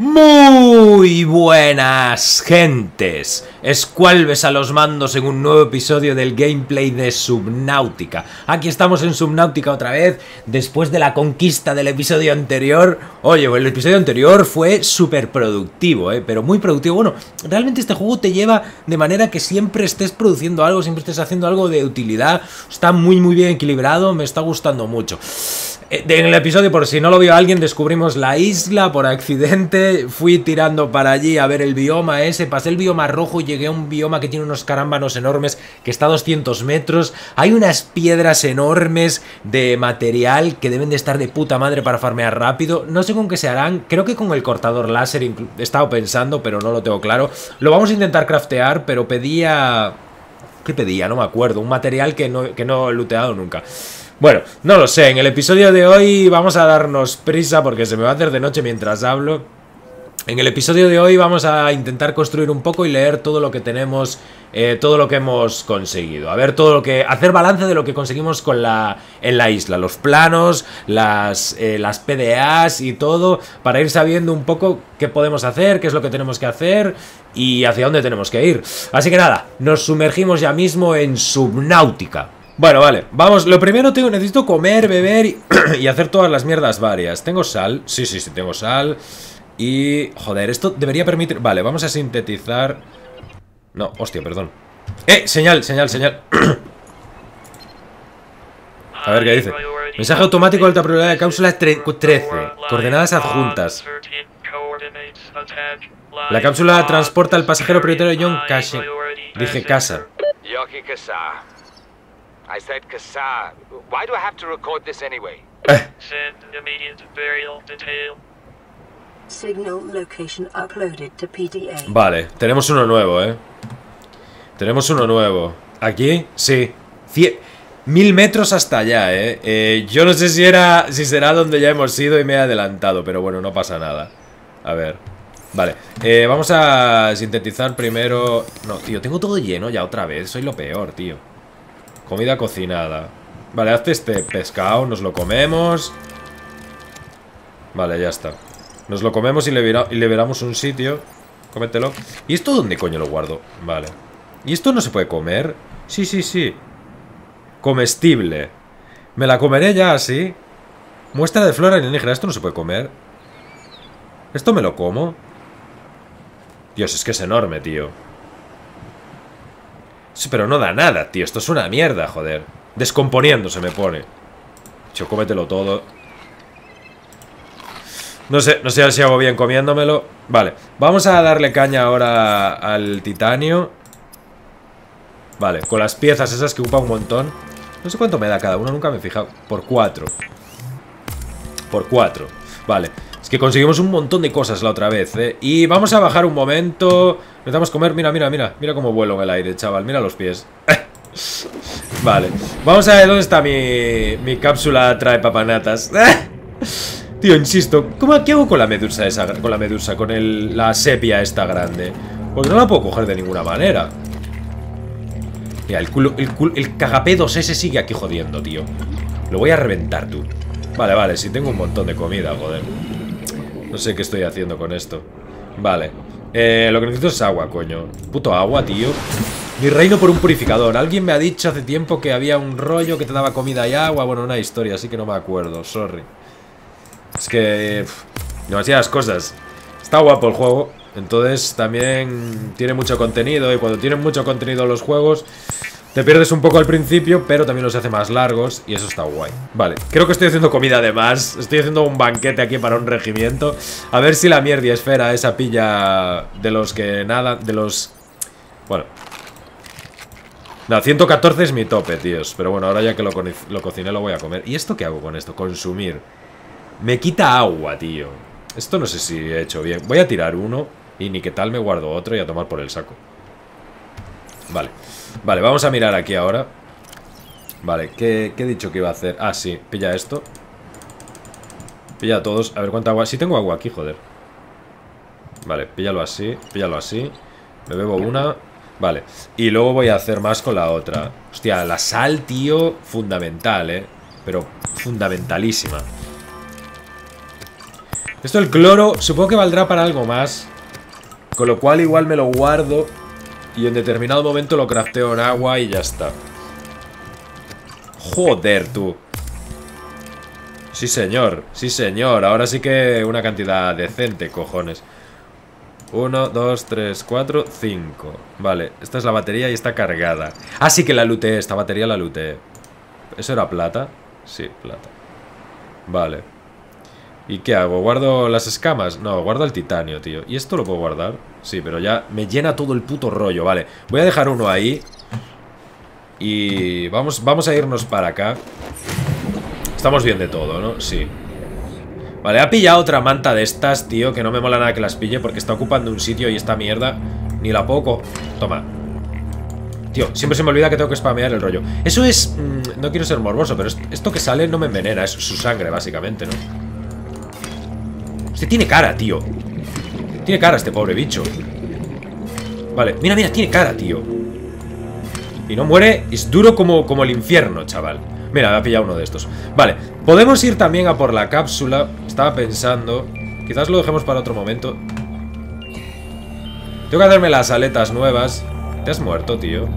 Muy buenas gentes, Escualves a los mandos en un nuevo episodio del gameplay de Subnautica. Aquí estamos en Subnautica otra vez, después de la conquista del episodio anterior. Oye, el episodio anterior fue súper productivo, ¿eh? pero muy productivo. Bueno, realmente este juego te lleva de manera que siempre estés produciendo algo, siempre estés haciendo algo de utilidad. Está muy muy bien equilibrado, me está gustando mucho en el episodio, por si no lo vio alguien, descubrimos la isla por accidente. Fui tirando para allí a ver el bioma ese. Pasé el bioma rojo y llegué a un bioma que tiene unos carámbanos enormes que está a 200 metros. Hay unas piedras enormes de material que deben de estar de puta madre para farmear rápido. No sé con qué se harán. Creo que con el cortador láser he estado pensando, pero no lo tengo claro. Lo vamos a intentar craftear, pero pedía... ¿Qué pedía? No me acuerdo. Un material que no, que no he looteado nunca. Bueno, no lo sé, en el episodio de hoy vamos a darnos prisa porque se me va a hacer de noche mientras hablo. En el episodio de hoy vamos a intentar construir un poco y leer todo lo que tenemos, eh, todo lo que hemos conseguido. A ver todo lo que... hacer balance de lo que conseguimos con la, en la isla. Los planos, las, eh, las PDAs y todo, para ir sabiendo un poco qué podemos hacer, qué es lo que tenemos que hacer y hacia dónde tenemos que ir. Así que nada, nos sumergimos ya mismo en Subnáutica. Bueno, vale, vamos, lo primero tengo, necesito comer, beber y, hacer todas las mierdas varias. ¿Tengo sal? Sí, sí, sí, tengo sal. Y, joder, esto debería permitir Vale, vamos a sintetizar. No, hostia, perdón. ¡Eh! Señal, señal, señal. A ver qué dice Mensaje automático de alta prioridad de cápsula 13 Coordenadas adjuntas. La cápsula transporta al pasajero prioritario John Cash Dije casa I said Kassar. Why do I have to record this anyway? Send immediate burial detail. Signal location uploaded to PDA. Vale, tenemos uno nuevo, ¿eh? Tenemos uno nuevo. ¿Aquí? Sí. Cie Mil metros hasta allá, ¿eh? ¿eh? Yo no sé si era si será donde ya hemos ido y me he adelantado, pero bueno, no pasa nada. A ver. Vale, eh, vamos a sintetizar primero... No, tío, tengo todo lleno ya otra vez. Soy lo peor, tío. Comida cocinada. Vale, hazte este pescado, nos lo comemos. Vale, ya está. Nos lo comemos y, le y liberamos un sitio. Cómetelo. ¿Y esto dónde coño lo guardo? Vale. ¿Y esto no se puede comer? Sí, sí, sí. Comestible. Me la comeré ya así Muestra de flora alienígena Esto no se puede comer. ¿Esto me lo como? Dios, es que es enorme, tío Sí, pero no da nada, tío. Esto es una mierda, joder. Descomponiéndose me pone. Cho, cómetelo todo. No sé, no sé si hago bien comiéndomelo. Vale, vamos a darle caña ahora al titanio. Vale, con las piezas esas que ocupan un montón. No sé cuánto me da cada uno, nunca me he fijado. Por cuatro. Por cuatro. Vale, que conseguimos un montón de cosas la otra vez, ¿eh? Y vamos a bajar un momento. Necesitamos comer, mira, mira, mira. Mira cómo vuelo en el aire, chaval, mira los pies. Vale. Vamos a ver dónde está mi, mi cápsula trae papanatas. Tío, insisto ¿cómo, ¿Qué hago con la medusa esa? Con la medusa, con la sepia esta grande Porque no la puedo coger de ninguna manera. Mira, el culo, el, culo, el cagapedos ese sigue aquí jodiendo, tío. Lo voy a reventar, tú. Vale, vale, si tengo un montón de comida, joder no sé qué estoy haciendo con esto. Vale. Eh, Lo que necesito es agua, coño. Puto agua, tío. Mi reino por un purificador. Alguien me ha dicho hace tiempo que había un rollo que te daba comida y agua. Bueno, una historia, así que no me acuerdo. Sorry. Es que... demasiadas cosas. Está guapo el juego. Entonces también tiene mucho contenido. Y cuando tienen mucho contenido los juegos te pierdes un poco al principio, pero también los hace más largos y eso está guay. Vale, creo que estoy haciendo comida de más. Estoy haciendo un banquete aquí para un regimiento. A ver si la mierda esfera, esa pilla de los que nada, de los... Bueno. No, 114 es mi tope, tíos. Pero bueno, ahora ya que lo, lo cociné lo voy a comer. ¿Y esto qué hago con esto? Consumir. Me quita agua, tío. Esto no sé si he hecho bien. Voy a tirar uno y ni que tal me guardo otro y a tomar por el saco. Vale. Vale, vamos a mirar aquí ahora. Vale, ¿qué, he dicho que iba a hacer? Ah, sí, pilla esto. Pilla todos, a ver cuánta agua Sí tengo agua aquí, joder. Vale, píllalo así, píllalo así. Me bebo una. Vale, y luego voy a hacer más con la otra. Hostia, la sal, tío Fundamental, eh. Pero fundamentalísima. Esto el cloro supongo que valdrá para algo más. Con lo cual igual me lo guardo y en determinado momento lo crafteo en agua y ya está. Joder, tú. Sí, señor. Sí, señor. Ahora sí que una cantidad decente, cojones. 1, 2, 3, 4, 5 Vale, esta es la batería y está cargada Ah, sí que la luteé, esta batería la luteé ¿Eso era plata? Sí, plata Vale ¿Y qué hago? ¿Guardo las escamas? No, guardo el titanio, tío ¿Y esto lo puedo guardar? Sí, pero ya me llena todo el puto rollo Vale, voy a dejar uno ahí Y vamos, vamos a irnos para acá Estamos bien de todo, ¿no? Sí Vale, ha pillado otra manta de estas, tío Que no me mola nada que las pille porque está ocupando un sitio Y esta mierda ni la poco Toma Tío, siempre se me olvida que tengo que spamear el rollo Eso es... Mm, no quiero ser morboso Pero esto que sale no me envenena Es su sangre, básicamente, ¿no? Este tiene cara, tío. Tiene cara este pobre bicho. Vale, mira, mira, tiene cara, tío. Y no muere Es duro como, como el infierno, chaval. Mira, me ha pillado uno de estos. Vale, podemos ir también a por la cápsula. Estaba pensando Quizás lo dejemos para otro momento. Tengo que hacerme las aletas nuevas. ¿Te has muerto, tío?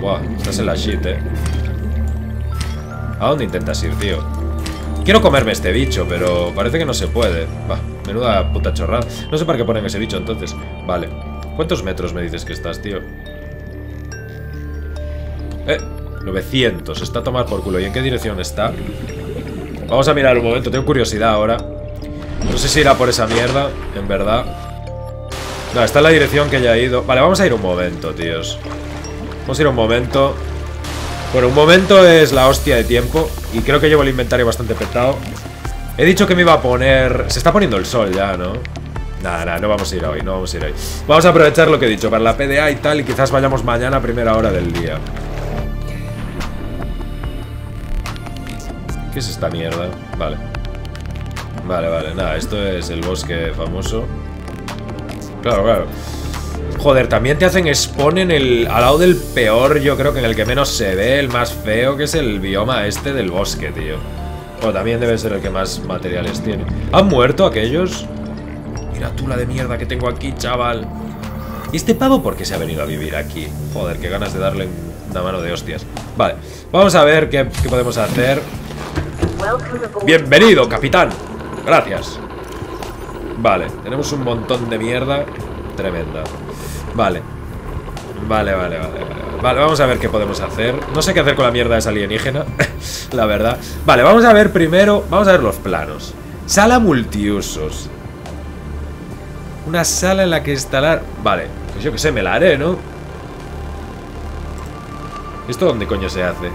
Buah, estás en la shit, eh. ¿A dónde intentas ir, tío? Quiero comerme este bicho, pero parece que no se puede. Va, menuda puta chorrada. No sé para qué ponen ese bicho entonces. Vale. ¿Cuántos metros me dices que estás, tío? Eh 900, está a tomar por culo. ¿Y en qué dirección está? Vamos a mirar un momento, tengo curiosidad ahora. No sé si irá por esa mierda En verdad. No, está en la dirección que ya he ido. Vale, vamos a ir un momento, tíos. Vamos a ir un momento. Bueno, un momento es la hostia de tiempo Y creo que llevo el inventario bastante petado. He dicho que me iba a poner... Se está poniendo el sol ya, ¿no? Nada, nada, no vamos a ir hoy, no vamos a ir hoy. Vamos a aprovechar lo que he dicho Para la PDA y tal Y quizás vayamos mañana a primera hora del día. ¿Qué es esta mierda? Vale. Vale, vale, nada, esto es el bosque famoso. Claro, claro Joder, también te hacen spawn en el... Al lado del peor, yo creo que en el que menos se ve El más feo, que es el bioma este del bosque, tío. O también debe ser el que más materiales tiene. ¿Han muerto aquellos? Mira tú la de mierda que tengo aquí, chaval. ¿Y este pavo por qué se ha venido a vivir aquí? Joder, qué ganas de darle una mano de hostias. Vale, vamos a ver qué, qué podemos hacer. Bienvenido, capitán. Gracias. Vale, tenemos un montón de mierda Tremenda Vale Vale, vale, vale, vale vamos a ver qué podemos hacer No sé qué hacer con la mierda de esa alienígena La verdad Vale, vamos a ver primero Vamos a ver los planos Sala multiusos Una sala en la que instalar Vale, pues yo que sé, me la haré, ¿no? ¿Esto dónde coño se hace?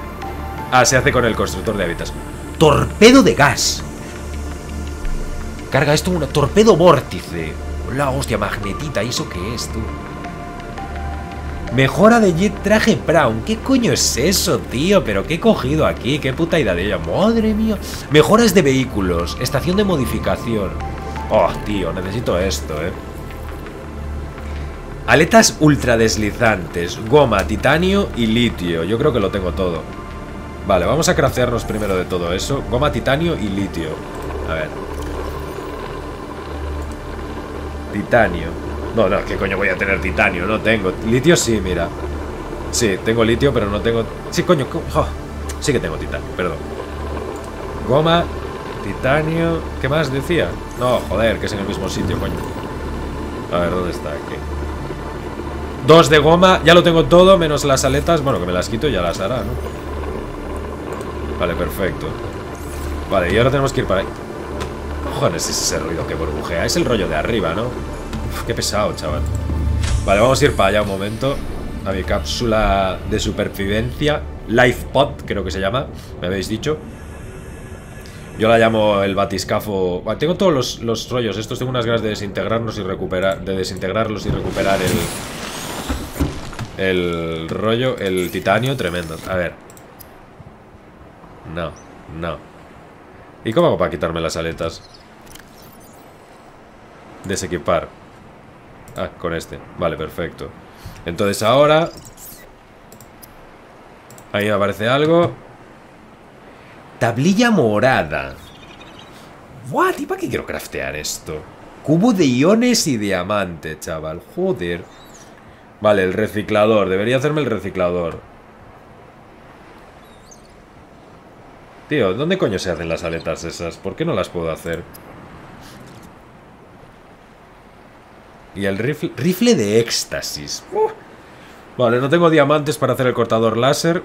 Ah, se hace con el constructor de hábitats Torpedo de gas. Carga esto un torpedo vórtice. La hostia, magnetita. ¿Y eso qué es, tú? Mejora de jet traje Brown. ¿Qué coño es eso, tío? ¿Pero qué he cogido aquí? ¿Qué puta idea de ella? Madre mía. Mejoras de vehículos. Estación de modificación. Oh, tío, necesito esto, eh. Aletas ultra deslizantes. Goma, titanio y litio. Yo creo que lo tengo todo. Vale, vamos a craftearnos primero de todo eso Goma, titanio y litio A ver Titanio No, no, ¿qué coño voy a tener titanio? No tengo Litio sí, mira Sí, tengo litio, pero no tengo... Sí, coño, sí que tengo titanio, perdón Goma Titanio... ¿Qué más decía? No, joder, que es en el mismo sitio, coño A ver, ¿dónde está? Aquí Dos de goma, ya lo tengo todo Menos las aletas, bueno, que me las quito y ya las hará, ¿no? Vale, perfecto Vale, y ahora tenemos que ir para ahí Cojones es ese ruido que burbujea Es el rollo de arriba, ¿no? Qué pesado, chaval Vale, vamos a ir para allá un momento A mi cápsula de supervivencia Life Pod, creo que se llama Me habéis dicho yo la llamo el batiscafo. tengo todos los, los, rollos. Estos tengo unas ganas de desintegrarnos y recuperar. De desintegrarlos y recuperar el. El rollo, el titanio, tremendo. A ver. No, no. ¿Y cómo hago para quitarme las aletas? Desequipar. Ah, con este. Vale, perfecto. Entonces ahora... Ahí aparece algo. Tablilla morada. What? ¿Y para qué quiero craftear esto? Cubo de iones y diamante, chaval. Joder. Vale, el reciclador. Debería hacerme el reciclador. Tío, ¿dónde coño se hacen las aletas esas? ¿Por qué no las puedo hacer? Y el rifle... Rifle de éxtasis. Uh. Vale, no tengo diamantes para hacer el cortador láser.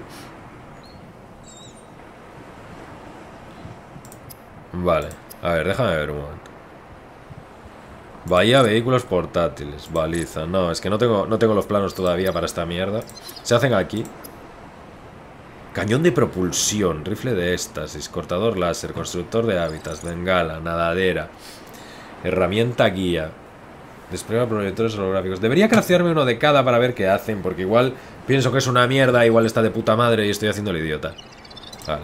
Vale. A ver, déjame ver un momento. Bahía vehículos portátiles. Baliza. No, es que no tengo, no tengo los planos todavía para esta mierda. Se hacen aquí. Cañón de propulsión. Rifle de éxtasis. Cortador láser. Constructor de hábitats. Bengala. Nadadera. Herramienta guía. Despliega proyectores holográficos. Debería craftearme uno de cada para ver qué hacen. Porque igual pienso que es una mierda. Igual está de puta madre y estoy haciendo el idiota. Vale.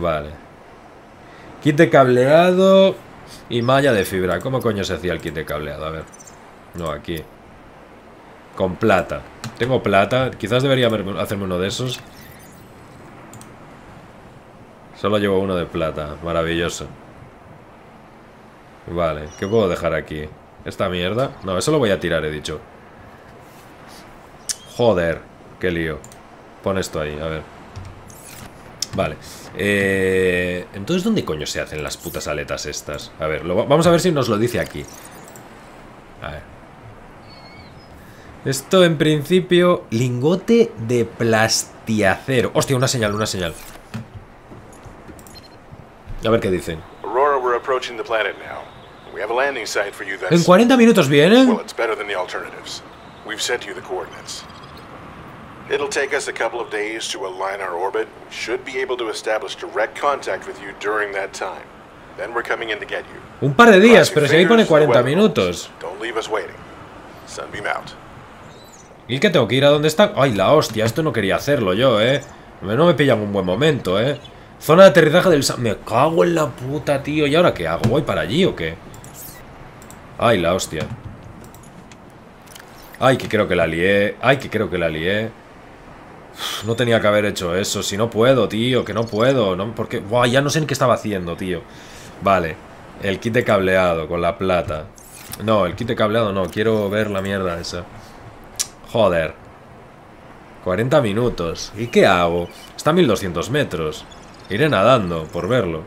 Vale. Kit de cableado y malla de fibra. ¿Cómo coño se hacía el kit de cableado? A ver. No, aquí. Con plata. Tengo plata. Quizás debería hacerme uno de esos. Solo llevo uno de plata. Maravilloso. Vale. ¿Qué puedo dejar aquí? ¿Esta mierda? No, eso lo voy a tirar, he dicho. Joder. Qué lío. Pon esto ahí, a ver. Vale. Eh, entonces, ¿dónde coño se hacen las putas aletas estas? A ver, vamos a ver si nos lo dice aquí. A ver. Esto en principio... Lingote de plastiacero. Hostia, una señal, una señal. A ver qué dicen. En 40 minutos vienen. It'll take us a couple of days to align our orbit. We should be able to establish direct contact with you during that time. Then we're coming in to get you. Un par de días, pero si ahí pone 40 minutos. Don't leave us waiting. Sunbeam out. ¿Y qué tengo que ir a dónde está? Ay, la hostia, esto no quería hacerlo yo, eh. No me pillan un buen momento, eh. Zona de aterrizaje del... Me cago en la puta, tío. ¿Y ahora qué hago? ¿Voy para allí o qué? Ay, la hostia. Ay, que creo que la lié. Ay, que creo que la lié. No tenía que haber hecho eso. Si no puedo, tío, que no puedo. No, porque, Buah, ya no sé en qué estaba haciendo, tío. Vale. El kit de cableado con la plata. No, el kit de cableado no. Quiero ver la mierda esa. Joder. 40 minutos. ¿Y qué hago? Está a 1200 metros. Iré nadando por verlo.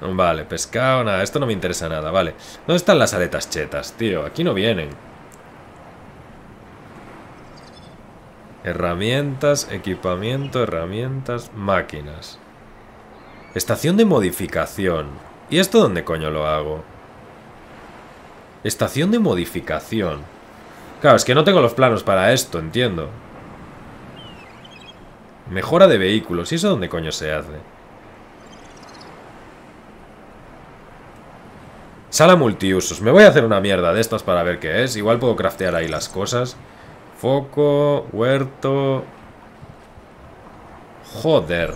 Vale, pescado, nada. Esto no me interesa nada, vale. ¿Dónde están las aletas chetas, tío? Aquí no vienen. Herramientas, equipamiento, herramientas, máquinas. Estación de modificación. ¿Y esto dónde coño lo hago? Estación de modificación. Claro, es que no tengo los planos para esto, entiendo. Mejora de vehículos. ¿Y eso dónde coño se hace? Sala multiusos. Me voy a hacer una mierda de estas para ver qué es. Igual puedo craftear ahí las cosas. Foco, huerto... Joder.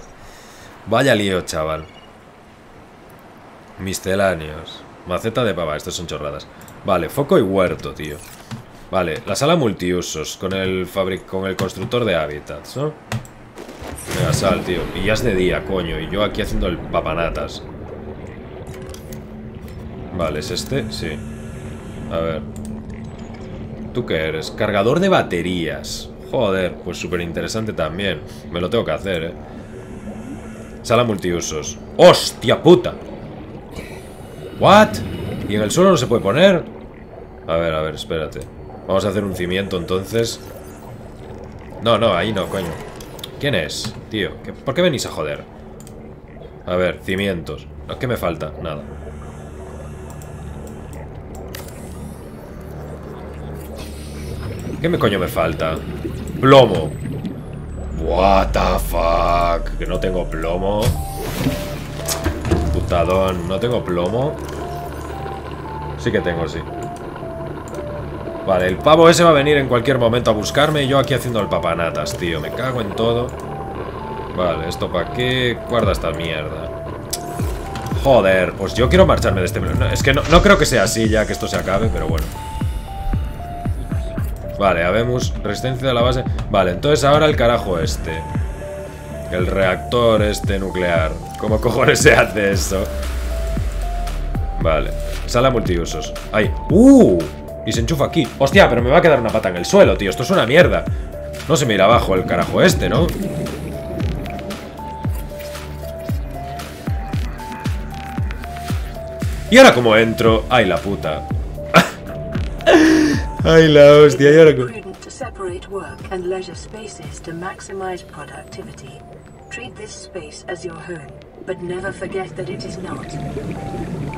Vaya lío, chaval. Misceláneos. Maceta de pava, estos son chorradas. Vale, foco y huerto, tío. Vale, la sala multiusos con el con el constructor de hábitats, ¿no? Venga, sal, tío. Y ya es de día, coño. Y yo aquí haciendo el papanatas. Vale, ¿es este? Sí. A ver. ¿Tú qué eres? Cargador de baterías. Joder, pues súper interesante también. Me lo tengo que hacer, ¿eh? Sala multiusos. ¡Hostia puta! ¿What? ¿Y en el suelo no se puede poner? A ver, a ver, espérate. Vamos a hacer un cimiento entonces. No, no, ahí no, coño. ¿Quién es, tío? ¿Por qué venís a joder? A ver, cimientos. ¿Qué me falta? Nada. ¿Qué me coño me falta? Plomo. What the fuck. Que no tengo plomo. Putadón. ¿No tengo plomo? Sí que tengo, sí. Vale, el pavo ese va a venir en cualquier momento a buscarme y yo aquí haciendo el papanatas, tío. Me cago en todo. Vale, ¿esto para qué? Guarda esta mierda. Joder, pues yo quiero marcharme de este... es que no, no creo que sea así ya que esto se acabe, pero bueno. Vale, habemos resistencia de la base. Vale, entonces ahora el carajo este. El reactor este nuclear. ¿Cómo cojones se hace eso? Vale. Sala multiusos. ¡Ay! ¡Uh! Y se enchufa aquí. ¡Hostia! Pero me va a quedar una pata en el suelo, tío. Esto es una mierda. No se mira abajo el carajo este, ¿no? ¿Y ahora cómo entro? ¡Ay, la puta! ¡Ay, la hostia! ¿Y ahora cómo?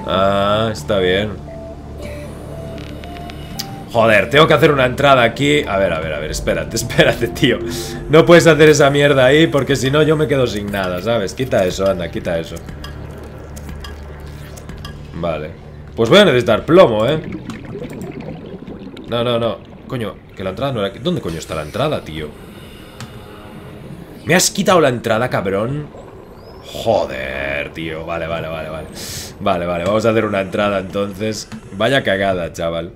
Ah, está bien. Joder, tengo que hacer una entrada aquí. A ver, a ver, a ver, espérate, espérate, tío. No puedes hacer esa mierda ahí porque si no yo me quedo sin nada, ¿sabes? Quita eso, anda, quita eso. Vale. Pues voy a necesitar plomo, ¿eh? No, no, no. Coño, que la entrada no era. ¿Dónde coño está la entrada, tío? ¿Me has quitado la entrada, cabrón? Joder, tío. Vale, vale, vale, vale. Vale, vale, vamos a hacer una entrada entonces. Vaya cagada, chaval.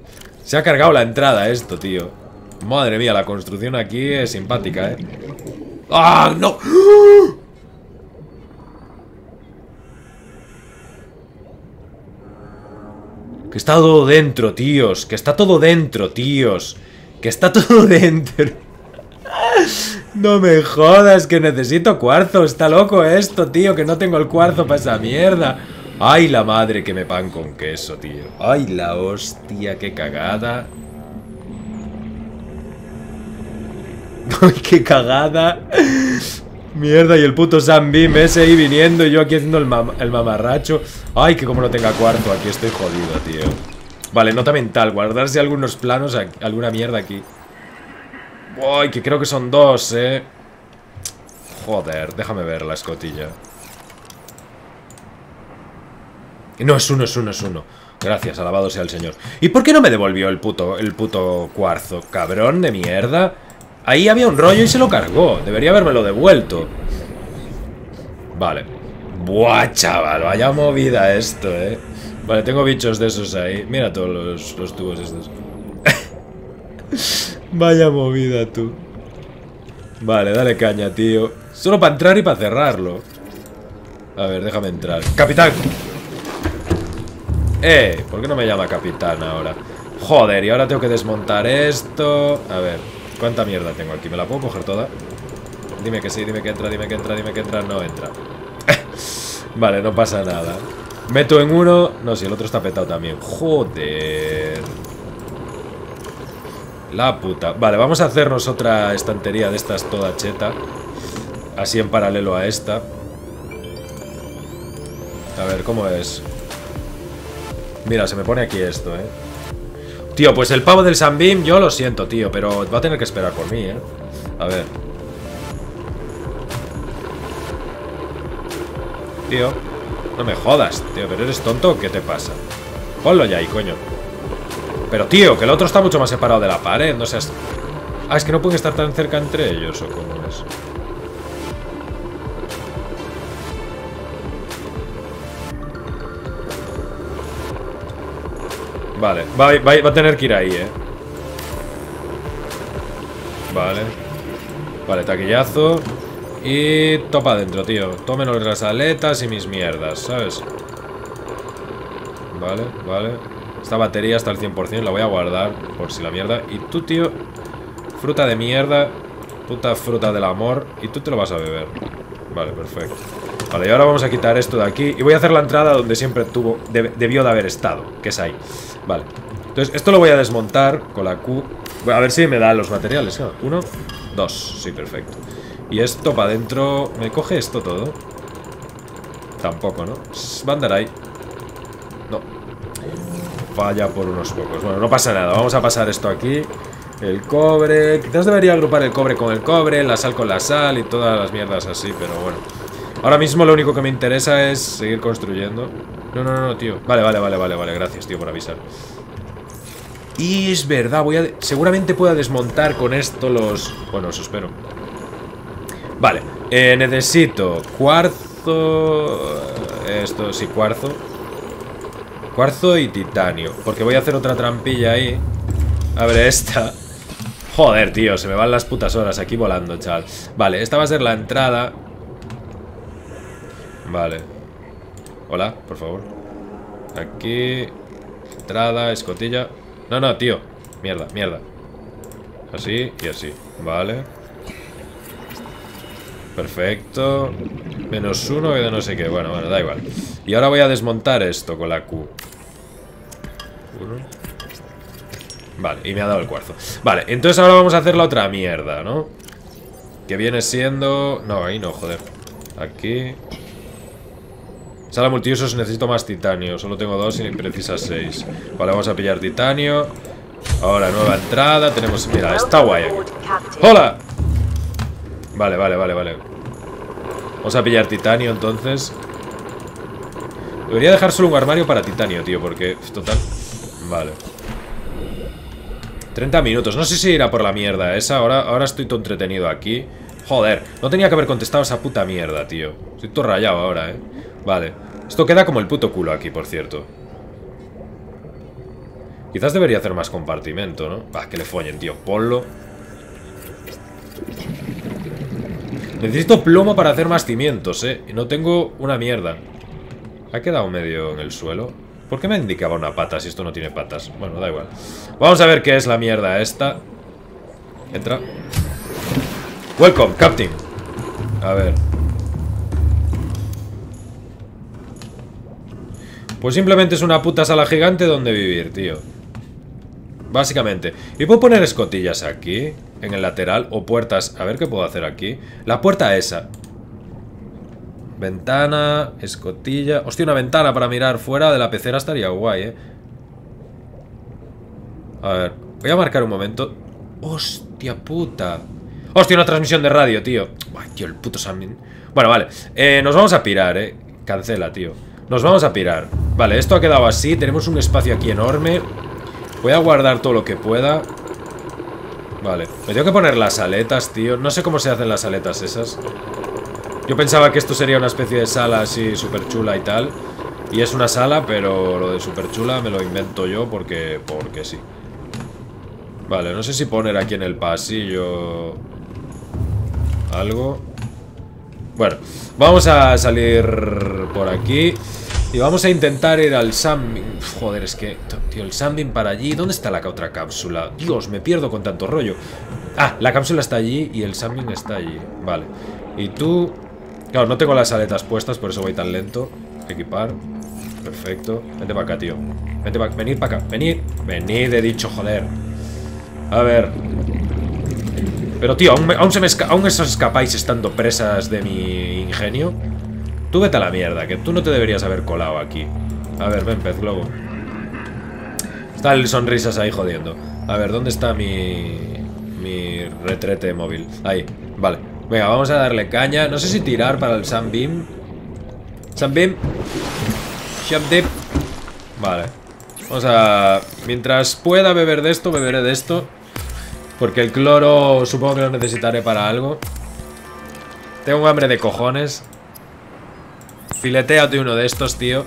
Se ha cargado la entrada esto, tío. Madre mía, la construcción aquí es simpática, ¿eh? ¡Ah, no! Que está todo dentro, tíos. Que está todo dentro, tíos. Que está todo dentro. No me jodas, que necesito cuarzo. Está loco esto, tío. Que no tengo el cuarzo para esa mierda. Ay, la madre que me pan con queso, tío. Ay, la hostia, qué cagada. Ay, qué cagada. Mierda, y el puto Sam ese ahí viniendo y yo aquí haciendo el, mamarracho. Ay, que como no tenga cuarto, aquí estoy jodido, tío. Vale, nota mental, guardarse algunos planos, alguna mierda aquí. Ay, que creo que son dos, eh. Joder, déjame ver la escotilla. No, es uno, es uno, es uno. Gracias, alabado sea el señor. ¿Y por qué no me devolvió el puto, el puto cuarzo? Cabrón de mierda. Ahí había un rollo y se lo cargó. Debería lo devuelto. Vale. Buah, chaval. Vaya movida esto, eh. Vale, tengo bichos de esos ahí. Mira todos los, tubos estos. Vaya movida, tú. Vale, dale caña, tío. Solo para entrar y para cerrarlo. A ver, déjame entrar. ¡Capitán! ¡Eh! ¿Por qué no me llama capitán ahora? Joder, y ahora tengo que desmontar esto. A ver. ¿Cuánta mierda tengo aquí? ¿Me la puedo coger toda? Dime que sí, dime que entra, dime que entra, dime que entra No entra Vale, no pasa nada Meto en uno No, si el otro está petado también Joder La puta Vale, vamos a hacernos otra estantería de estas toda cheta Así en paralelo a esta A ver, ¿cómo es? Mira, se me pone aquí esto, eh Tío, pues el pavo del Sunbeam, yo lo siento, tío, pero va a tener que esperar por mí, ¿eh? A ver. Tío, no me jodas, tío, pero eres tonto, ¿qué te pasa? Ponlo ya ahí, coño. Pero, tío, que el otro está mucho más separado de la pared, no seas... Ah, es que no pueden estar tan cerca entre ellos, ¿o cómo es? Vale, va, a tener que ir ahí, eh. Vale. Vale, taquillazo. Y topa adentro, tío. Tómenos las aletas y mis mierdas, ¿sabes? Vale, vale. Esta batería está al 100% La voy a guardar por si la mierda. Y tú, tío Fruta de mierda Puta fruta del amor Y tú te lo vas a beber. Vale, perfecto Vale, y ahora vamos a quitar esto de aquí Y voy a hacer la entrada donde siempre tuvo Debió de haber estado Que es ahí Vale. Entonces, esto lo voy a desmontar con la Q. A ver si me da los materiales. Uno, dos. Sí, perfecto. Y esto para adentro... ¿Me coge esto todo? Tampoco, ¿no? Va a andar ahí. No. Falla por unos pocos. Bueno, no pasa nada. Vamos a pasar esto aquí. El cobre. Quizás debería agrupar el cobre con el cobre, la sal con la sal y todas las mierdas así, pero bueno. Ahora mismo lo único que me interesa es seguir construyendo. No, no, no, tío. Vale, vale, vale, vale, vale. Gracias, tío, por avisar. Y es verdad, voy a... Seguramente pueda desmontar con esto los... Bueno, eso espero. Vale. Eh, necesito cuarzo... Esto, sí, cuarzo. Cuarzo y titanio. Porque voy a hacer otra trampilla ahí. A ver, esta. Joder, tío, se me van las putas horas aquí volando, chaval. Vale, esta va a ser la entrada. Vale. Hola, por favor. Aquí. Entrada, escotilla. No, no, tío. Mierda, mierda. Así y así. Vale. Perfecto. Menos uno y de no sé qué. Bueno, bueno, da igual. Y ahora voy a desmontar esto con la Q. Vale, y me ha dado el cuarzo. Vale, entonces ahora vamos a hacer la otra mierda, ¿no? Que viene siendo... No, ahí no, joder. Aquí... Sala multiusos, necesito más titanio. Solo tengo dos y precisa seis. Vale, vamos a pillar titanio. Ahora, nueva entrada. Tenemos... Mira, está guay. ¡Hola! Vale, vale, vale, vale. Vamos a pillar titanio, entonces. Debería dejar solo un armario para titanio, tío, porque... Total... Vale. 30 minutos. No sé si irá por la mierda esa. Ahora, ahora estoy todo entretenido aquí. Joder, no tenía que haber contestado esa puta mierda, tío. Estoy todo rayado ahora, ¿eh? Vale. Esto queda como el puto culo aquí, por cierto. Quizás debería hacer más compartimento, ¿no? Va, que le follen, tío. Ponlo. Necesito plomo para hacer más cimientos, ¿eh? Y no tengo una mierda. ¿Ha quedado medio en el suelo? ¿Por qué me indicaba una pata si esto no tiene patas? Bueno, da igual. Vamos a ver qué es la mierda esta. Entra. Welcome, Captain. A ver. Pues simplemente es una puta sala gigante donde vivir, tío. Básicamente. Y puedo poner escotillas aquí, en el lateral, o puertas. A ver qué puedo hacer aquí. La puerta esa. Ventana, escotilla... Hostia, una ventana para mirar fuera de la pecera estaría guay, ¿eh? A ver, voy a marcar un momento. Hostia puta. Hostia, una transmisión de radio, tío. Ay, tío, el puto Samin. Bueno, vale. Eh, nos vamos a pirar, ¿eh? Cancela, tío. Nos vamos a pirar. Vale, esto ha quedado así. Tenemos un espacio aquí enorme. Voy a guardar todo lo que pueda. Vale. Me tengo que poner las aletas, tío. No sé cómo se hacen las aletas esas. Yo pensaba que esto sería una especie de sala así súper chula y tal. Y es una sala, pero lo de súper chula me lo invento yo porque, porque sí. Vale, no sé si poner aquí en el pasillo algo. Bueno, vamos a salir por aquí y vamos a intentar ir al Sambin. Joder, es que, tío, el Sambin para allí. ¿Dónde está la otra cápsula? Dios, me pierdo con tanto rollo. Ah, la cápsula está allí y el Sambin está allí. Vale. Y tú Claro, no tengo las aletas puestas, por eso voy tan lento. Equipar. Perfecto. Vente para acá, tío. Vente para Venid para acá. Venid. Venid, he dicho, joder. A ver. Pero, tío, aún, se aún os escapáis estando presas de mi ingenio. Tú vete a la mierda, que tú no te deberías haber colado aquí. A ver, ven, pez globo. Está el sonrisas ahí jodiendo. A ver, ¿dónde está mi... Mi retrete móvil? Ahí, vale. Venga, vamos a darle caña. No sé si tirar para el Sunbeam. Sunbeam. Dip. Vale. Vamos a... Mientras pueda beber de esto, beberé de esto. Porque el cloro supongo que lo necesitaré para algo. Tengo hambre de cojones. Fileteate uno de estos, tío.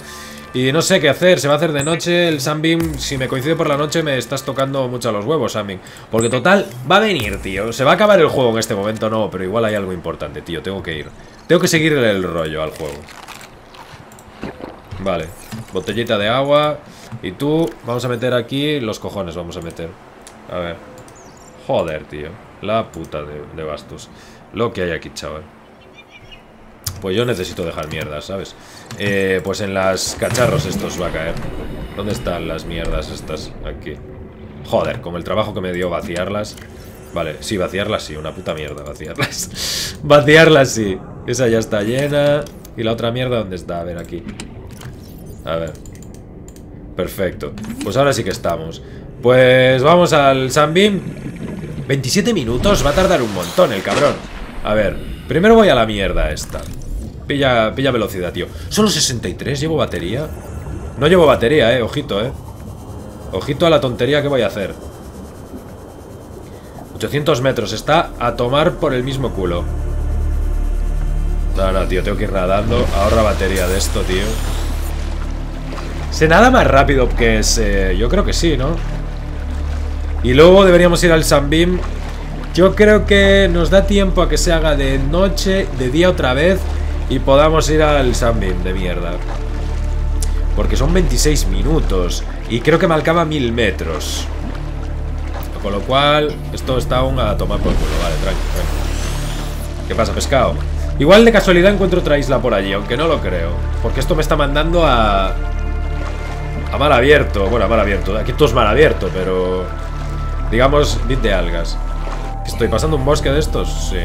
Y no sé qué hacer, se va a hacer de noche El Sunbeam, si me coincide por la noche Me estás tocando mucho a los huevos, Sunbeam Porque total, va a venir, tío. Se va a acabar el juego en este momento, no Pero igual hay algo importante, tío, tengo que ir. Tengo que seguir el rollo al juego. Vale, botellita de agua. Y tú, vamos a meter aquí Los cojones vamos a meter. A ver Joder, tío La puta de, bastos Lo que hay aquí, chaval Pues yo necesito dejar mierda, ¿sabes? Eh, pues en las cacharros estos va a caer. ¿Dónde están las mierdas estas? Aquí. Joder, como el trabajo que me dio vaciarlas. Vale, sí, vaciarlas sí, una puta mierda vaciarlas. vaciarlas sí. Esa ya está llena. ¿Y la otra mierda dónde está? A ver, aquí. A ver. Perfecto. Pues ahora sí que estamos. Pues vamos al Sunbeam. 27 minutos, va a tardar un montón el cabrón. A ver, primero voy a la mierda esta. Pilla, pilla velocidad, tío Solo 63, ¿llevo batería? No llevo batería, eh, ojito, eh Ojito a la tontería que voy a hacer 800 metros, está a tomar por el mismo culo No, no, tío, tengo que ir nadando Ahorra batería de esto, tío ¿Se nada más rápido que es...? Yo creo que sí, ¿no? Y luego deberíamos ir al Sunbeam. Yo creo que nos da tiempo a que se haga de noche, de día otra vez. Y podamos ir al Sunbeam de mierda. Porque son 26 minutos. Y creo que me alcaba mil metros. Con lo cual, esto está aún a tomar por culo. Vale, tranqui, ¿Qué pasa, pescado? Igual de casualidad encuentro otra isla por allí, aunque no lo creo. Porque esto me está mandando a... A mar abierto. Bueno, a mar abierto. Aquí todo es mar abierto, pero... Digamos, bit de algas. ¿Estoy pasando un bosque de estos? Sí.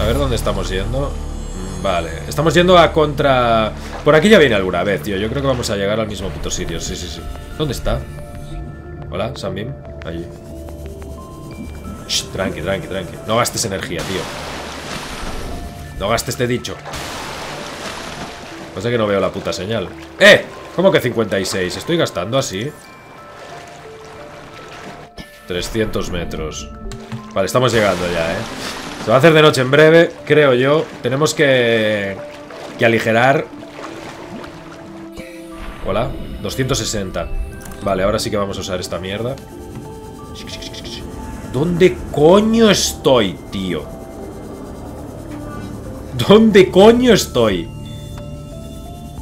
A ver dónde estamos yendo. Mm, vale, estamos yendo a contra... Por aquí ya viene alguna vez, tío Yo creo que vamos a llegar al mismo puto sitio Sí, sí, sí ¿Dónde está? Hola, Samim Allí tranqui, tranqui, tranqui. No gastes energía, tío. No gastes este dicho. Pasa que no veo la puta señal. ¡Eh! ¿Cómo que 56? ¿Estoy gastando así? 300 metros. Vale, estamos llegando ya, ¿eh? Se va a hacer de noche en breve, creo yo. Tenemos que... Que aligerar. Hola. 260. Vale, ahora sí que vamos a usar esta mierda. ¿Dónde coño estoy, tío? ¿Dónde coño estoy?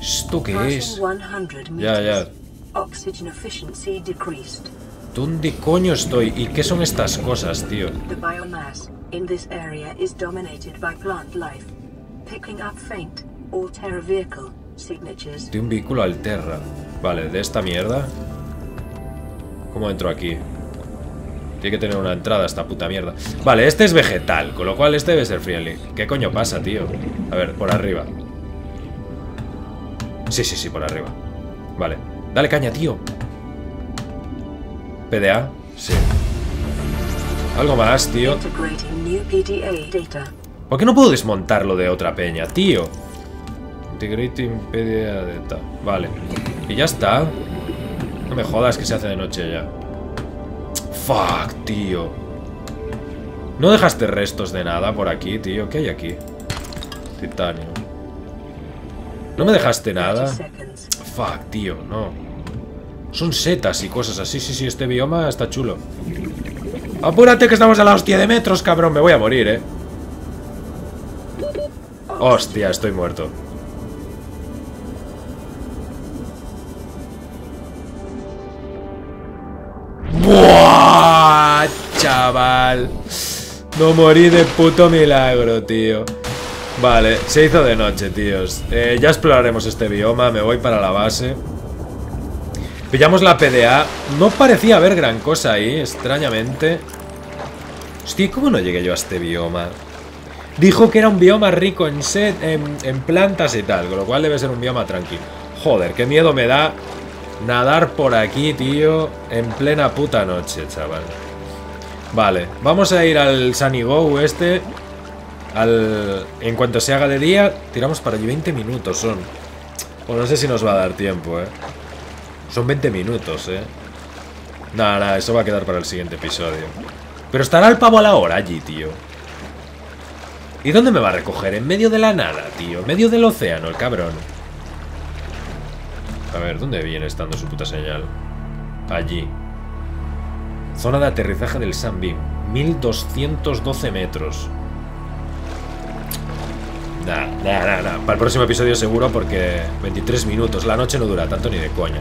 ¿Esto qué es? Ya, ya. ¿Dónde coño estoy? ¿Y qué son estas cosas, tío? De un vehículo alterra. Vale, de esta mierda. ¿Cómo entro aquí? Tiene que tener una entrada esta puta mierda Vale, este es vegetal, con lo cual este debe ser friendly ¿Qué coño pasa, tío? A ver, por arriba Sí, sí, sí, por arriba Vale, dale caña, tío PDA, sí Algo más, tío ¿Por qué no puedo desmontarlo de otra peña, tío? Integrating PDA data Vale, y ya está No me jodas que se hace de noche ya Fuck, tío. ¿No dejaste restos de nada por aquí, tío? ¿Qué hay aquí? Titanio. ¿No me dejaste nada? Fuck, tío, no. Son setas y cosas así. Sí, sí, este bioma está chulo. ¡Apúrate que estamos a la hostia de metros, cabrón! Me voy a morir, ¿eh? Hostia, estoy muerto. ¡Buah! Chaval. No morí de puto milagro, tío. Vale, se hizo de noche, tíos. Eh, ya exploraremos este bioma. Me voy para la base. Pillamos la PDA. No parecía haber gran cosa ahí, extrañamente. Hostia, ¿cómo no llegué yo a este bioma? Dijo que era un bioma rico en, set, en, plantas y tal, con lo cual debe ser un bioma tranquilo. Joder, qué miedo me da Nadar por aquí, tío En plena puta noche, chaval Vale, vamos a ir al Go este al... En cuanto se haga de día Tiramos para allí 20 minutos son O no sé si nos va a dar tiempo, eh Son 20 minutos, eh Nada, nada, eso va a quedar para el siguiente episodio Pero estará el pavo a la hora allí, tío ¿Y dónde me va a recoger? En medio de la nada, tío En medio del océano, el cabrón a ver, ¿dónde viene estando su puta señal? Allí. Zona de aterrizaje del Sunbeam. 1212 metros. Nah, nah, nah. Para el próximo episodio seguro porque 23 minutos. La noche no dura tanto ni de coña.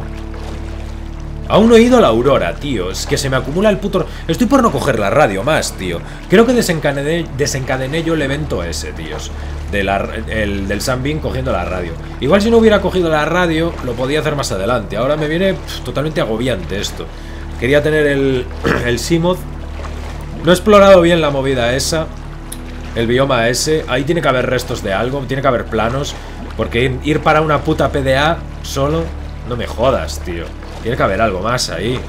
Aún no he ido a la aurora, tío. Es que se me acumula el puto... Estoy por no coger la radio más, tío. Creo que desencadené, yo el evento ese, tíos. De el, del Sunbeam cogiendo la radio. Igual si no hubiera cogido la radio, lo podía hacer más adelante. Ahora me viene totalmente agobiante esto. Quería tener el, el Simoth. No he explorado bien la movida esa. El bioma ese. Ahí tiene que haber restos de algo. Tiene que haber planos. Porque ir para una puta PDA solo... No me jodas, tío. Tiene que haber algo más ahí.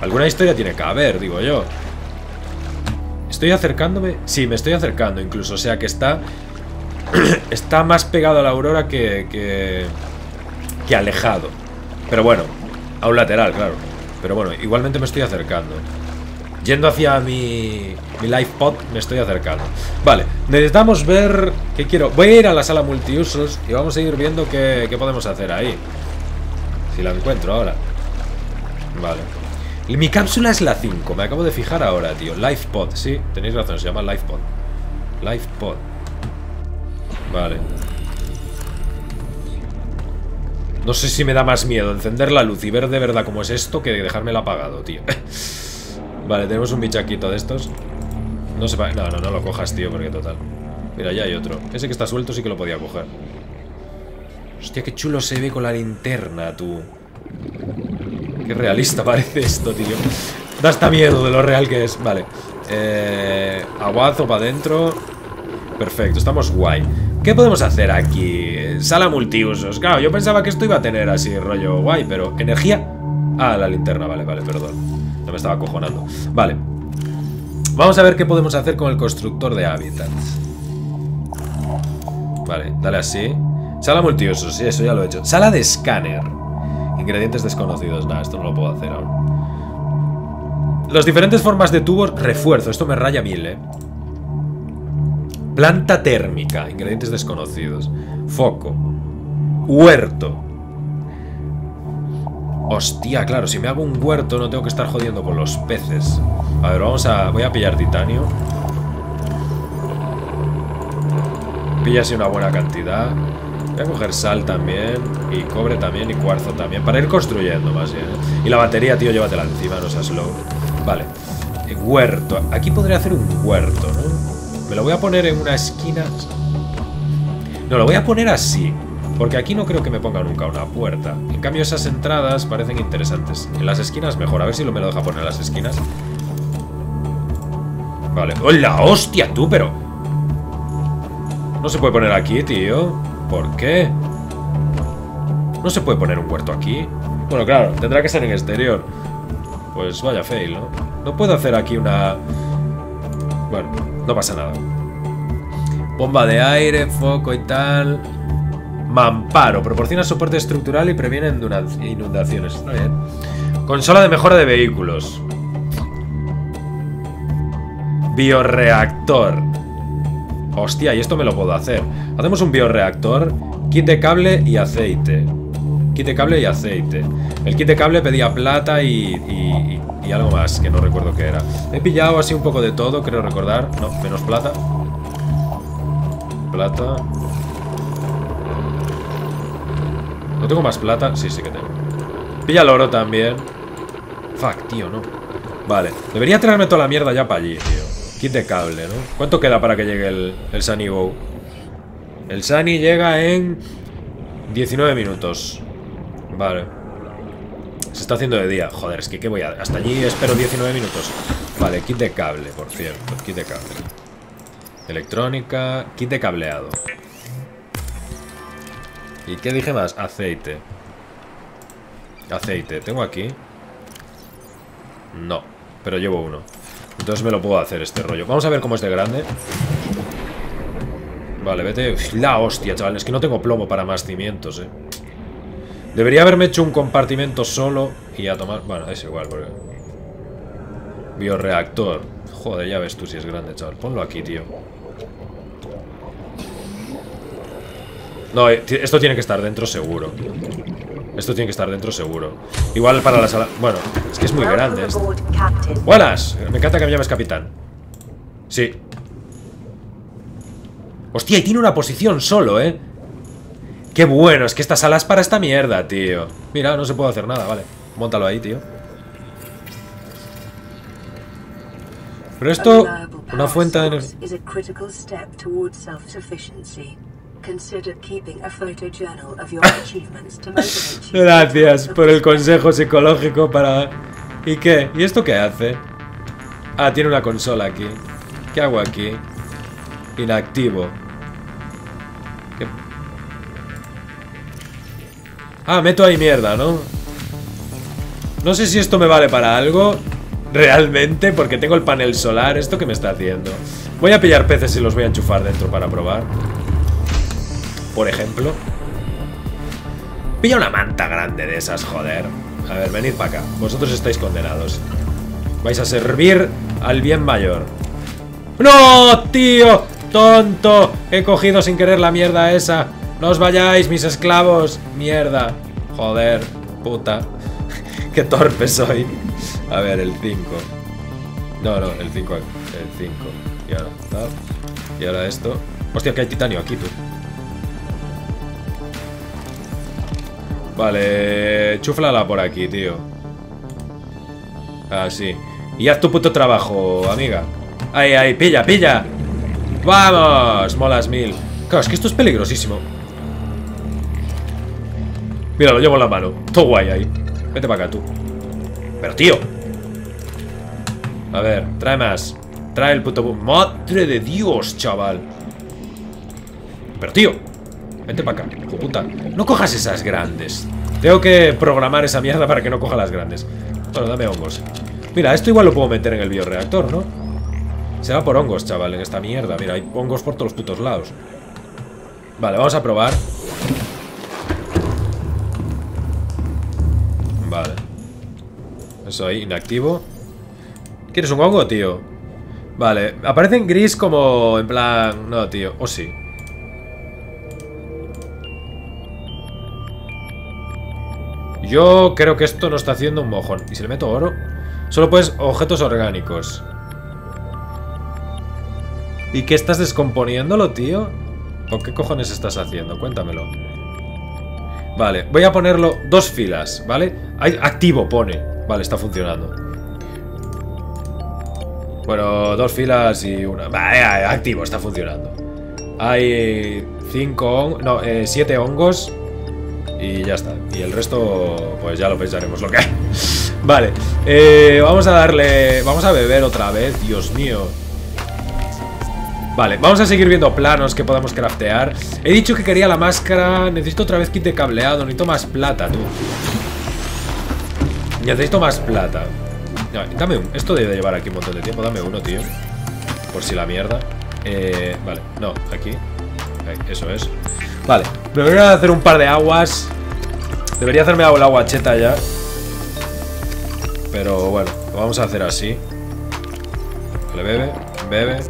Alguna historia tiene que haber, digo yo. ¿Estoy acercándome? Sí, me estoy acercando incluso. O sea que está... está más pegado a la aurora que, que... Que alejado. Pero bueno, a un lateral, claro. Pero bueno, igualmente me estoy acercando. Yendo hacia mi, mi life pod, me estoy acercando. Vale, necesitamos ver... ¿Qué quiero? Voy a ir a la sala multiusos y vamos a ir viendo qué, qué podemos hacer ahí. Si la encuentro ahora. Vale. Mi cápsula es la 5, me acabo de fijar ahora, tío. LifePod, sí, tenéis razón, se llama LifePod. LifePod. Vale. No sé si me da más miedo encender la luz y ver de verdad cómo es esto que dejármela apagado, tío. vale, tenemos un bichaquito de estos. No se No, no, no lo cojas, tío, porque total. Mira, ya hay otro. Ese que está suelto sí que lo podía coger. Hostia, qué chulo se ve con la linterna, tú. Qué realista parece esto, tío. Da hasta miedo de lo real que es. Vale. Eh, aguazo para adentro. Perfecto, estamos guay. ¿Qué podemos hacer aquí? Sala multiusos. Claro, yo pensaba que esto iba a tener así rollo guay, pero... ¿Energía? Ah, la linterna, vale, vale, perdón. No me estaba acojonando. Vale. Vamos a ver qué podemos hacer con el constructor de hábitats. Vale, dale así. Sala multiusos, sí, eso ya lo he hecho. Sala de escáner. Ingredientes desconocidos. Nada, esto no lo puedo hacer aún. Las diferentes formas de tubos. Refuerzo. Esto me raya mil, eh. Planta térmica. Ingredientes desconocidos. Foco. Huerto. Hostia, claro, si me hago un huerto no tengo que estar jodiendo con los peces. A ver, vamos a... Voy a pillar titanio. Pilla así una buena cantidad. Voy a coger sal también. Y cobre también. Y cuarzo también. Para ir construyendo más bien. ¿eh? Y la batería, tío, llévatela encima, no seas slow. Vale. Huerto. Aquí podría hacer un huerto, ¿no? Me lo voy a poner en una esquina. No, lo voy a poner así. Porque aquí no creo que me ponga nunca una puerta. En cambio, esas entradas parecen interesantes. En las esquinas mejor. A ver si lo me lo deja poner en las esquinas. Vale. ¡Hola! ¡Hostia, tú! Pero... No se puede poner aquí, tío. ¿Por qué? ¿No se puede poner un huerto aquí? Bueno, claro, tendrá que ser en exterior. Pues vaya fail, ¿no? No puedo hacer aquí una... Bueno, no pasa nada. Bomba de aire, foco y tal... Mamparo. Proporciona soporte estructural y previene inundaciones. Está bien. Consola de mejora de vehículos. Bioreactor. Hostia, y esto me lo puedo hacer. Hacemos un bioreactor, kit de cable y aceite. Kit de cable y aceite. El kit de cable pedía plata y, y, algo más, que no recuerdo qué era. He pillado así un poco de todo, creo recordar. No, menos plata. Plata. ¿No tengo más plata? Sí, sí que tengo. Pilla el oro también. Fuck, tío, no. Vale. Debería traerme toda la mierda ya para allí, tío. Kit de cable, ¿no? ¿Cuánto queda para que llegue el, el Sunny Go? El Sunny llega en 19 minutos. Vale. Se está haciendo de día. Joder, es que ¿qué voy a...? Hasta allí espero 19 minutos. Vale, kit de cable, por cierto. Kit de cable. Electrónica. Kit de cableado. ¿Y qué dije más? Aceite. Aceite. ¿Tengo aquí? No. Pero llevo uno. Entonces me lo puedo hacer este rollo. Vamos a ver cómo es de grande. Vale, vete. La hostia, chaval. Es que no tengo plomo para más cimientos, eh. Debería haberme hecho un compartimento solo y a tomar... Bueno, es igual, porque... Bioreactor. Joder, ya ves tú si es grande, chaval. Ponlo aquí, tío. No, eh, esto tiene que estar dentro seguro. Esto tiene que estar dentro seguro. Igual para la sala... Bueno, es que es muy grande esto. ¡Buenas! Me encanta que me llames capitán. Sí. Hostia, y tiene una posición solo, ¿eh? Qué bueno, es que esta sala es para esta mierda, tío. Mira, no se puede hacer nada, vale. Móntalo ahí, tío. Pero esto... Una fuente de. Gracias por el consejo psicológico para... ¿Y qué? ¿Y esto qué hace? Ah, tiene una consola aquí. ¿Qué hago aquí? Inactivo. Ah, meto ahí mierda, ¿no? No sé si esto me vale para algo Realmente, porque tengo el panel solar ¿Esto qué me está haciendo? Voy a pillar peces y los voy a enchufar dentro para probar por ejemplo. Pilla una manta grande de esas, joder. A ver, venid para acá. Vosotros estáis condenados. Vais a servir al bien mayor. ¡No, tío! ¡Tonto! He cogido sin querer la mierda esa. No os vayáis, mis esclavos. Mierda. Joder, puta. Qué torpe soy. A ver, el 5. No, no, el 5. El 5. Y ahora, Y ahora esto. Hostia, que hay titanio aquí, tú. Vale, chúflala por aquí, tío. Así. Y haz tu puto trabajo, amiga. Ahí, ahí, pilla, pilla. ¡Vamos! Molas mil. Claro, es que esto es peligrosísimo. Mira, lo llevo en la mano. Todo guay ahí. Vete para acá, tú. Pero, tío. A ver, trae más. Trae el puto... ¡Madre de Dios, chaval! Pero, tío. Vente para acá, hijo puta. No cojas esas grandes. Tengo que programar esa mierda para que no coja las grandes. Bueno, dame hongos. Mira, esto igual lo puedo meter en el bioreactor, ¿no? Se va por hongos, chaval, en esta mierda. Mira, hay hongos por todos los putos lados. Vale, vamos a probar. Eso ahí, inactivo. ¿Quieres un hongo, tío? Vale, aparece en gris como en plan... No, tío, o sí Yo creo que esto no está haciendo un mojón ¿Y si le meto oro? Solo puedes objetos orgánicos ¿Y qué estás descomponiéndolo, tío? ¿O qué cojones estás haciendo? Cuéntamelo Vale, voy a ponerlo dos filas, ¿vale? activo pone Vale, está funcionando. Bueno, dos filas y una. Vale, activo, está funcionando. Hay cinco No, eh, siete hongos Y ya está. Y el resto, pues ya lo pensaremos lo que hay. Vale, eh, vamos a darle... Vamos a beber otra vez, Dios mío. Vale, vamos a seguir viendo planos que podamos craftear. He dicho que quería la máscara Necesito otra vez kit de cableado Necesito más plata, tú Necesito más plata. Dame un... Esto debe llevar aquí un montón de tiempo Dame uno, tío. Por si la mierda. Eh, Vale, no, aquí. Eso es. Vale, me voy a hacer un par de aguas. Debería hacerme la aguacheta ya. Pero bueno, lo vamos a hacer así. Vale, bebe, bebe.